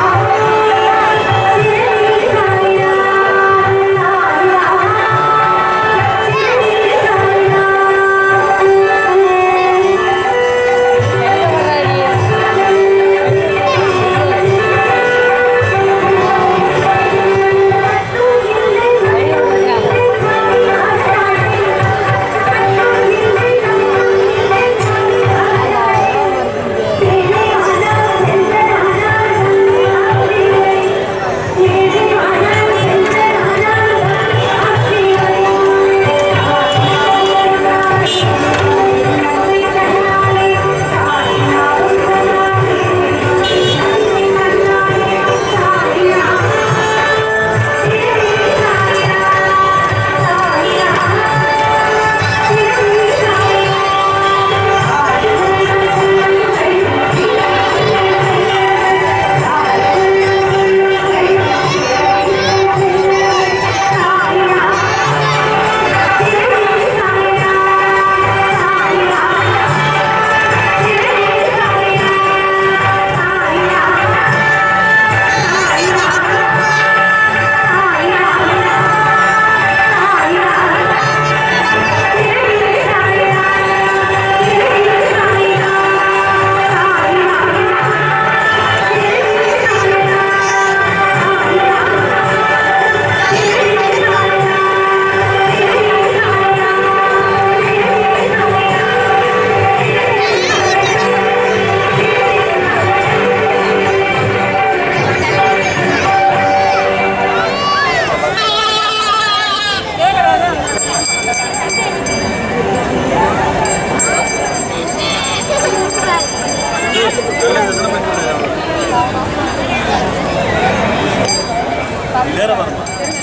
Yeah. Merhaba.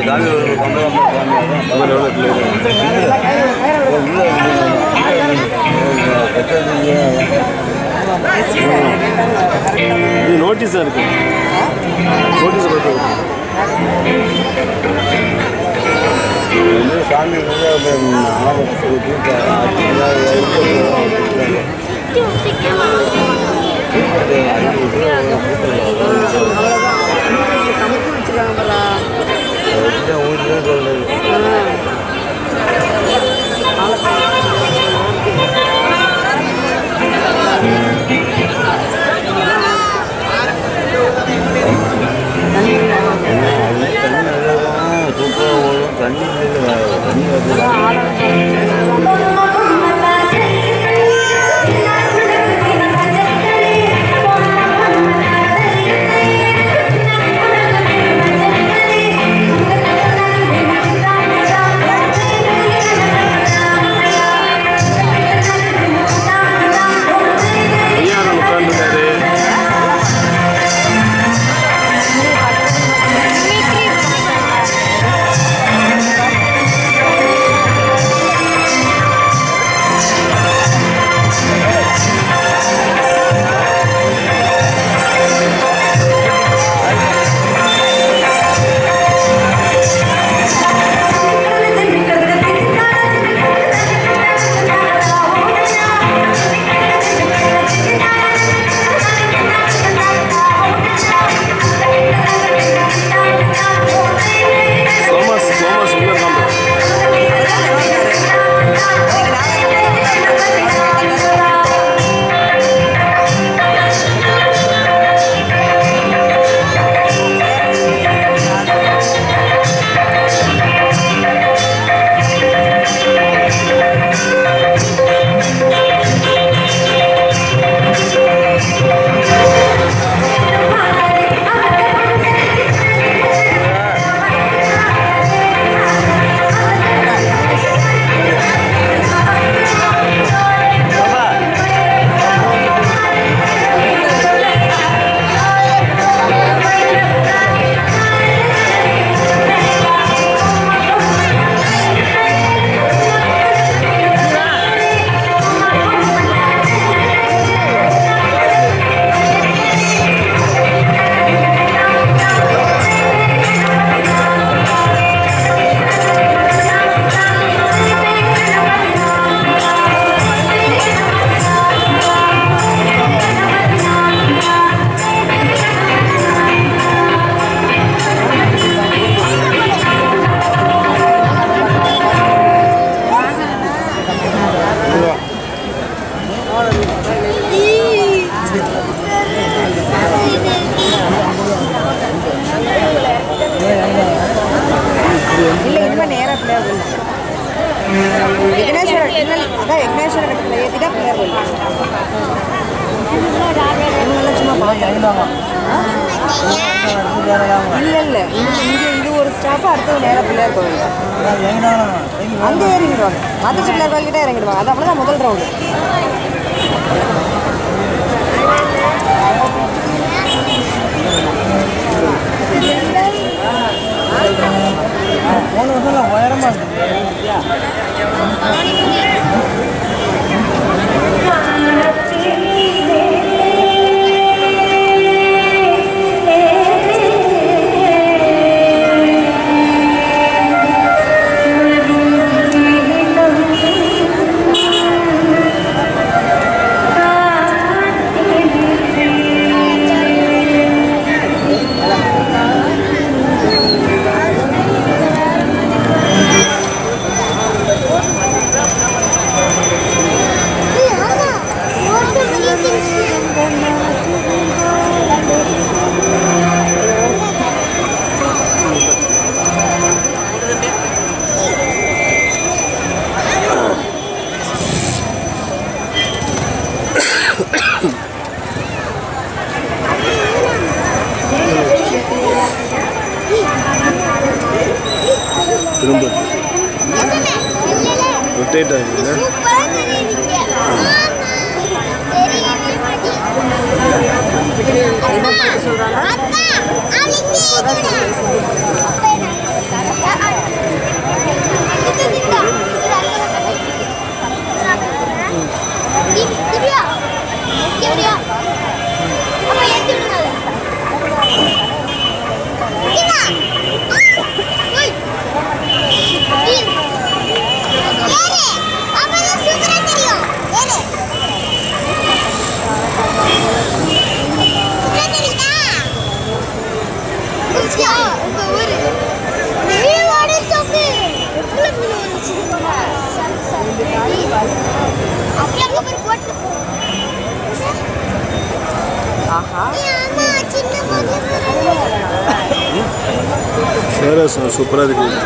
சாமி ஒரு இது நோட்டீஸாக இருக்கு. நோட்டீஸ் பார்த்து சாமி Hallelujah. கோவில் அங்கே இறங்கிடுவாங்க. மதுரை பிள்ளையார் கோயில்கிட்ட இறங்கிடுவாங்க. அது அவ்வளோதான் முதல் ரவுண்டு போன வருஷம் உயரமாக இருக்கு. சூப்பராக இருக்குது